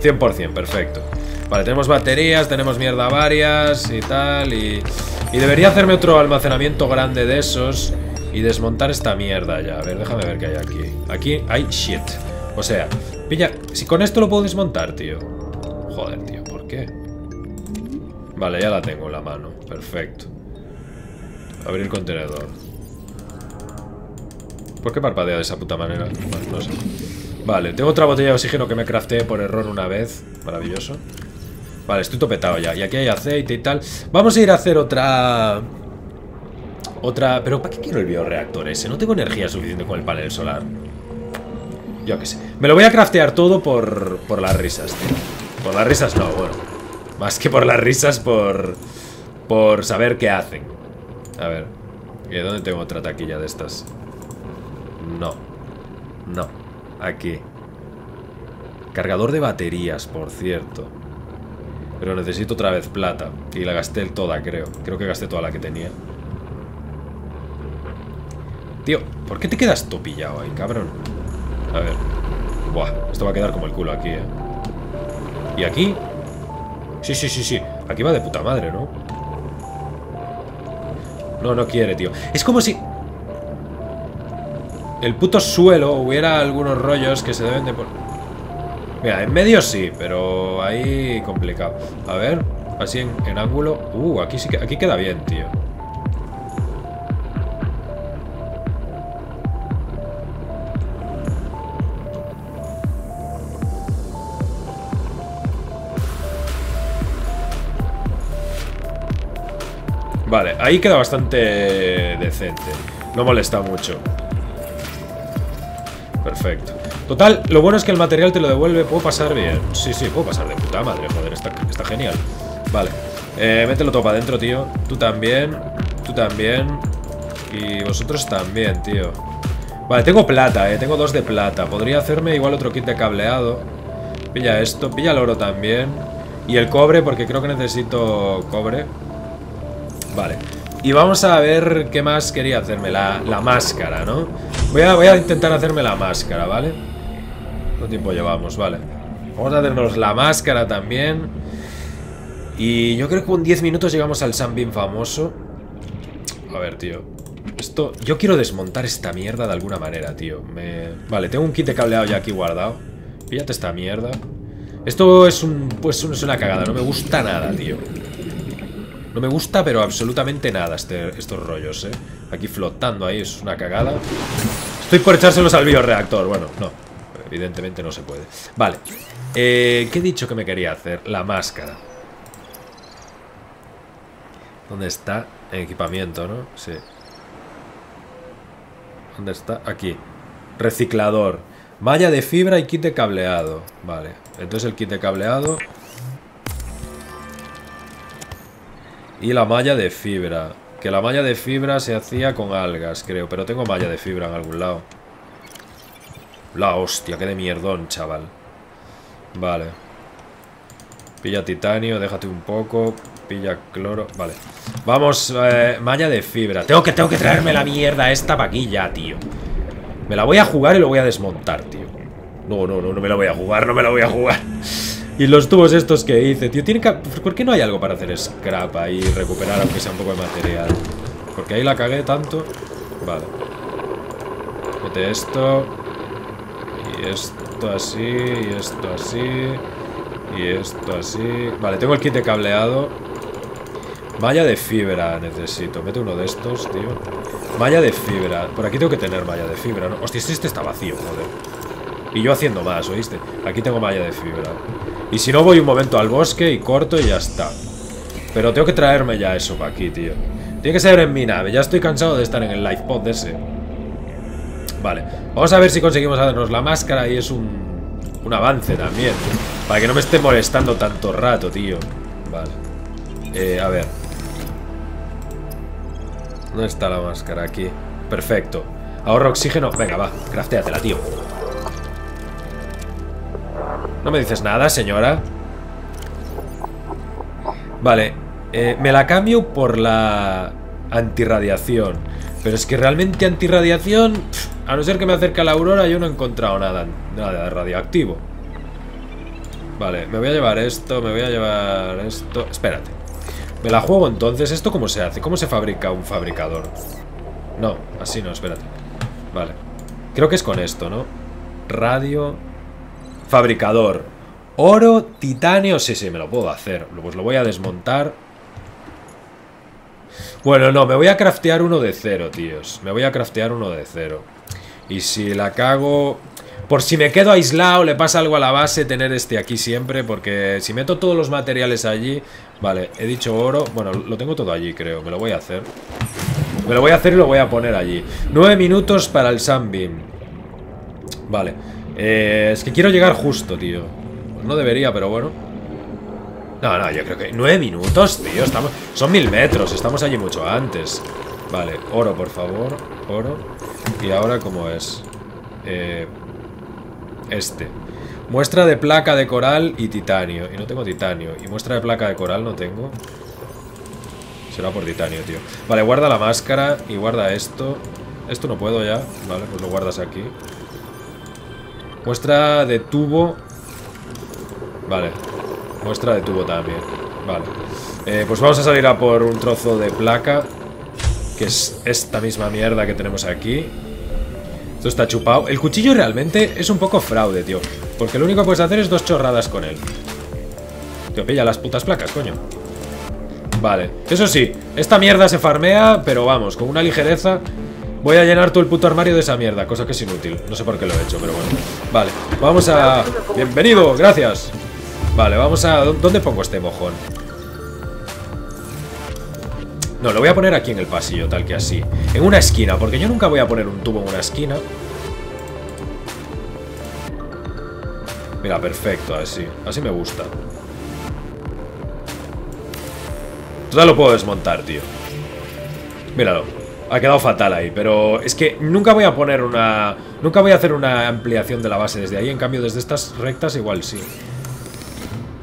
100%, perfecto. Vale, tenemos baterías, tenemos mierda varias y tal, y... Y debería hacerme otro almacenamiento grande de esos y desmontar esta mierda ya. A ver, déjame ver qué hay aquí. Aquí hay shit. O sea, pilla... Si con esto lo puedo desmontar, tío. Joder, tío, ¿por qué? Vale, ya la tengo en la mano. Perfecto. Abrir contenedor. ¿Por qué parpadea de esa puta manera? no sé. Vale, tengo otra botella de oxígeno que me crafté por error una vez. Maravilloso. Vale, estoy topetado ya. Y aquí hay aceite y tal. Vamos a ir a hacer otra... Otra... Pero ¿para qué quiero el bioreactor ese? No tengo energía suficiente con el panel solar. Yo qué sé. Me lo voy a craftear todo por, por las risas, tío. Por las risas no, bueno. Más que por las risas, por... Por saber qué hacen. A ver. ¿Y dónde tengo otra taquilla de estas? No. No. Aquí. Cargador de baterías, por cierto. Pero necesito otra vez plata. Y la gasté toda, creo. Creo que gasté toda la que tenía. Tío, ¿por qué te quedas topillado ahí, cabrón? A ver. Buah, esto va a quedar como el culo aquí, ¿eh? ¿Y aquí? Sí, sí, sí, sí. Aquí va de puta madre, ¿no? No, no quiere, tío. Es como si el puto suelo hubiera algunos rollos que se deben de poner... Mira, en medio sí, pero ahí complicado. A ver, así en, ángulo... Uh, aquí sí que... Aquí queda bien, tío. Vale, ahí queda bastante decente. No molesta mucho. Perfecto. Total, lo bueno es que el material te lo devuelve. Puedo pasar bien. Sí, sí, puedo pasar de puta madre. Joder, está, genial. Vale. Eh, mételo todo para adentro, tío. Tú también. Tú también. Y vosotros también, tío. Vale, tengo plata, eh. Tengo dos de plata. Podría hacerme igual otro kit de cableado. Pilla esto. Pilla el oro también. Y el cobre, porque creo que necesito cobre. Vale. Y vamos a ver qué más quería hacerme. La, la máscara, ¿no? Voy a, intentar hacerme la máscara, ¿vale? ¿Cuánto tiempo llevamos? Vale. Vamos a hacernos la máscara también. Y yo creo que con 10 minutos llegamos al Sunbeam famoso. A ver, tío. Esto... Yo quiero desmontar esta mierda de alguna manera, tío. Me... Vale, tengo un kit de cableado ya aquí guardado. Píllate esta mierda. Esto es un... Pues es una cagada. No me gusta nada, tío. No me gusta, pero absolutamente nada este, estos rollos, ¿eh? Aquí flotando ahí, es una cagada. Estoy por echárselos al bioreactor. Bueno, no. Evidentemente no se puede. Vale. Eh, ¿Qué he dicho que me quería hacer? La máscara. ¿Dónde está? equipamiento, ¿no? Sí. ¿Dónde está? Aquí. Reciclador. Malla de fibra y kit de cableado. Vale. Entonces el kit de cableado. Y la malla de fibra. Que la malla de fibra se hacía con algas, creo. Pero tengo malla de fibra en algún lado. La hostia, qué de mierdón, chaval. Vale. Pilla titanio, déjate un poco. Pilla cloro. Vale. Vamos, eh, malla de fibra. Tengo que, tengo que traerme la mierda esta paquilla, tío. Me la voy a jugar y lo voy a desmontar, tío. No, no, no, no me la voy a jugar, no me la voy a jugar. Y los tubos estos que hice, tío. Tiene que... ¿Por qué no hay algo para hacer scrap ahí y recuperar aunque sea un poco de material? Porque ahí la cagué tanto. Vale. Mete esto. Y esto así. Y esto así. Y esto así. Vale, tengo el kit de cableado. Malla de fibra necesito. Mete uno de estos, tío. Malla de fibra. Por aquí tengo que tener malla de fibra, ¿no? Hostia, este está vacío, joder. Y yo haciendo más, ¿oíste? Aquí tengo malla de fibra. Y si no, voy un momento al bosque y corto y ya está. Pero tengo que traerme ya eso para aquí, tío. Tiene que ser en mi nave. Ya estoy cansado de estar en el life pod ese. Vale. Vamos a ver si conseguimos hacernos la máscara y es un, un avance también. Para que no me esté molestando tanto rato, tío. Vale. Eh, a ver. ¿Dónde está la máscara? Aquí. Perfecto. Ahorro oxígeno. Venga, va. Craftéatela, tío. ¿No me dices nada, señora? Vale, eh, me la cambio por la antirradiación. Pero es que realmente antirradiación, a no ser que me acerque a la aurora, yo no he encontrado nada, nada radioactivo. Vale, me voy a llevar esto, me voy a llevar esto... Espérate. Me la juego entonces. ¿Esto cómo se hace? ¿Cómo se fabrica un fabricador? No, así no, espérate. Vale. Creo que es con esto, ¿no? Radio... Fabricador. Oro, titanio. Sí, sí, me lo puedo hacer. Pues lo voy a desmontar. Bueno, no, me voy a craftear uno de cero, tíos. Me voy a craftear uno de cero. Y si la cago... Por si me quedo aislado, le pasa algo a la base tener este aquí siempre, porque si meto todos los materiales allí... Vale, he dicho oro. Bueno, lo tengo todo allí, creo. Me lo voy a hacer. Me lo voy a hacer y lo voy a poner allí. Nueve minutos para el Sunbeam. Vale. Eh, es que quiero llegar justo, tío. no debería, pero bueno. No, no, yo creo que... Nueve minutos, tío. Estamos... Son mil metros. Estamos allí mucho antes. Vale, oro, por favor. Oro. Y ahora, ¿cómo es? Eh, este. Muestra de placa de coral y titanio. Y no tengo titanio. Y muestra de placa de coral no tengo. Será por titanio, tío. Vale, guarda la máscara y guarda esto. Esto no puedo ya. Vale, pues lo guardas aquí. Muestra de tubo. Vale. Muestra de tubo también. Vale. Eh, pues vamos a salir a por un trozo de placa. Que es esta misma mierda que tenemos aquí. Esto está chupado. El cuchillo realmente es un poco fraude, tío. Porque lo único que puedes hacer es dos chorradas con él. Tío, pilla las putas placas, coño. Vale. Eso sí, esta mierda se farmea, pero vamos, con una ligereza Voy a llenar todo el puto armario de esa mierda, cosa que es inútil. No sé por qué lo he hecho, pero bueno. Vale, vamos a... Bienvenido, gracias. Vale, vamos a... ¿Dónde pongo este mojón? No, lo voy a poner aquí en el pasillo, tal que así. En una esquina, porque yo nunca voy a poner un tubo en una esquina. Mira, perfecto, así. Así me gusta. Ya lo puedo desmontar, tío. Míralo. Ha quedado fatal ahí, pero es que nunca voy a poner una... Nunca voy a hacer una ampliación de la base desde ahí, en cambio desde estas rectas igual sí.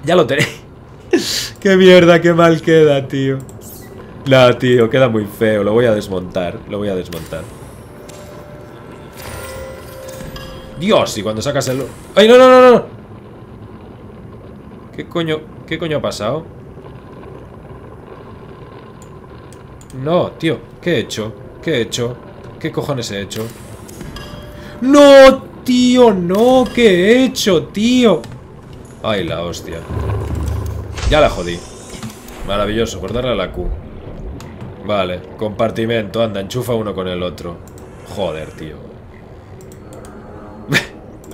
Ya lo tenéis. qué mierda, qué mal queda, tío. No, tío, queda muy feo, lo voy a desmontar, lo voy a desmontar. Dios, y cuando sacas el... ¡Ay, no, no, no, no! ¿Qué coño, qué coño ha pasado? No, tío, ¿qué he hecho? ¿Qué he hecho? ¿Qué cojones he hecho? ¡No, tío! ¡No! ¿Qué he hecho, tío? Ay, la hostia. Ya la jodí. Maravilloso, por darle a la Q. Vale, compartimento. Anda, enchufa uno con el otro. Joder, tío.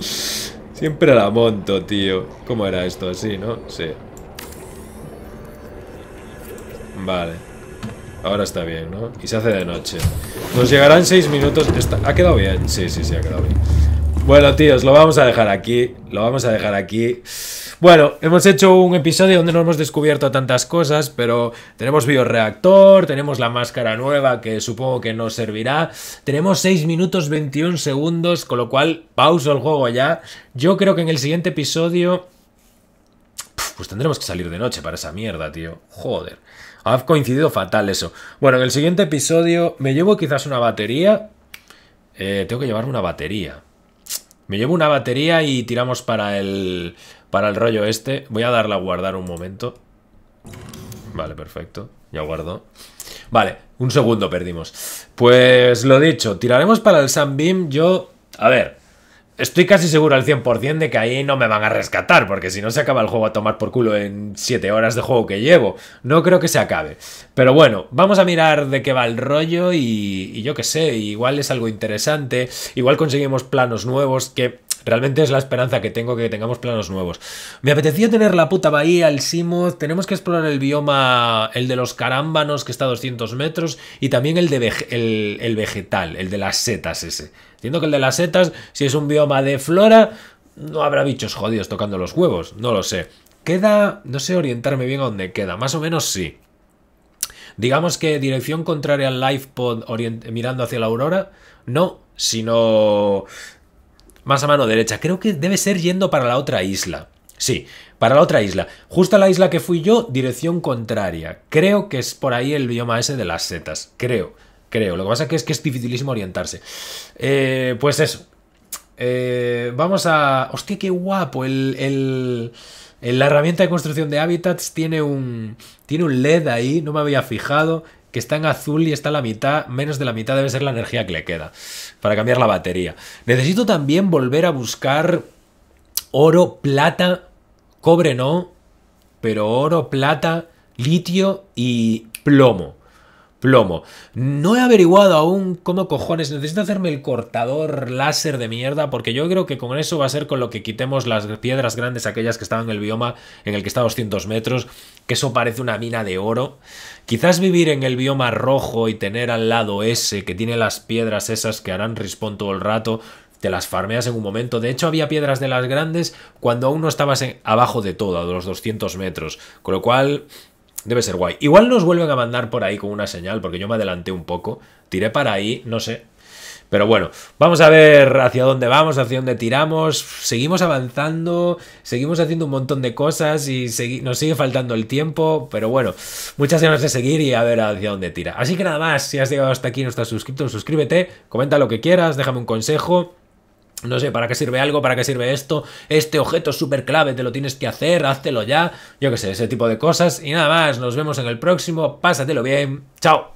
Siempre la monto, tío. ¿Cómo era esto? Así, ¿no? Sí. Vale. Ahora está bien, ¿no? Y se hace de noche. Nos llegarán seis minutos. ¿Ha quedado bien? Sí, sí, sí, ha quedado bien. Bueno, tíos, lo vamos a dejar aquí. Lo vamos a dejar aquí. Bueno, hemos hecho un episodio donde no hemos descubierto tantas cosas, pero tenemos bioreactor, tenemos la máscara nueva que supongo que nos servirá. Tenemos 6 minutos 21 segundos, con lo cual pauso el juego ya. Yo creo que en el siguiente episodio... Pues tendremos que salir de noche para esa mierda, tío. Joder. Ha coincidido fatal eso. Bueno, en el siguiente episodio me llevo quizás una batería. Eh, tengo que llevarme una batería. Me llevo una batería y tiramos para el, para el rollo este. Voy a darle a guardar un momento. Vale, perfecto. Ya guardo. Vale, un segundo perdimos. Pues lo dicho, tiraremos para el Sunbeam. Yo, a ver, Estoy casi seguro al 100% de que ahí no me van a rescatar, porque si no se acaba el juego a tomar por culo en 7 horas de juego que llevo. No creo que se acabe. Pero bueno, vamos a mirar de qué va el rollo y, y yo qué sé, igual es algo interesante, igual conseguimos planos nuevos que Realmente es la esperanza que tengo que tengamos planos nuevos. Me apetecía tener la puta bahía, el Simoth. Tenemos que explorar el bioma, el de los carámbanos, que está a 200 metros. Y también el, de el, vegetal, el de las setas ese. Entiendo que el de las setas, si es un bioma de flora, no habrá bichos jodidos tocando los huevos. No lo sé. Queda, no sé orientarme bien a dónde queda. Más o menos sí. Digamos que dirección contraria al life pod mirando hacia la aurora. No, sino más a mano derecha. Creo que debe ser yendo para la otra isla. Sí, para la otra isla. Justo a la isla que fui yo, dirección contraria. Creo que es por ahí el bioma ese de las setas. Creo, creo. Lo que pasa es que es dificilísimo orientarse. Eh, pues eso. Eh, vamos a... Hostia, qué guapo. El, el, la herramienta de construcción de hábitats tiene un, tiene un LED ahí. No me había fijado que está en azul y está a la mitad, menos de la mitad debe ser la energía que le queda para cambiar la batería. Necesito también volver a buscar oro, plata, cobre no, pero oro, plata, litio y plomo No he averiguado aún cómo cojones necesito hacerme el cortador láser de mierda porque yo creo que con eso va a ser con lo que quitemos las piedras grandes aquellas que estaban en el bioma en el que está a 200 metros, que eso parece una mina de oro. Quizás vivir en el bioma rojo y tener al lado ese que tiene las piedras esas que harán respawn todo el rato, te las farmeas en un momento. De hecho, había piedras de las grandes cuando aún no estabas abajo de todo, a los 200 metros. Con lo cual, Debe ser guay. Igual nos vuelven a mandar por ahí con una señal, porque yo me adelanté un poco. Tiré para ahí, no sé. Pero bueno, vamos a ver hacia dónde vamos, hacia dónde tiramos. Seguimos avanzando, seguimos haciendo un montón de cosas y nos sigue faltando el tiempo. Pero bueno, muchas ganas de seguir y a ver hacia dónde tira. Así que nada más, si has llegado hasta aquí y no estás suscrito, suscríbete, comenta lo que quieras, déjame un consejo. No sé, ¿para qué sirve algo? ¿Para qué sirve esto? Este objeto es súper clave, te lo tienes que hacer, háztelo ya. Yo qué sé, ese tipo de cosas. Y nada más, nos vemos en el próximo. Pásatelo bien. Chao.